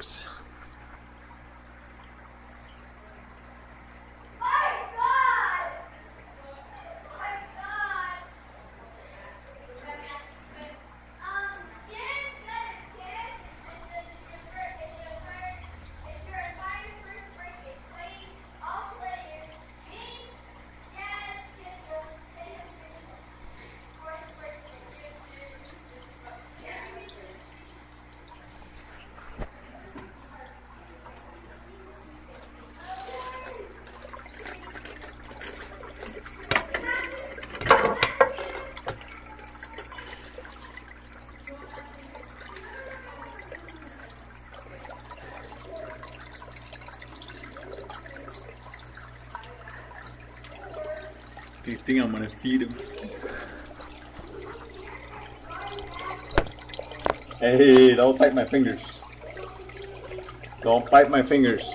course. Do you think I'm gonna feed him? Hey, don't bite my fingers. Don't bite my fingers.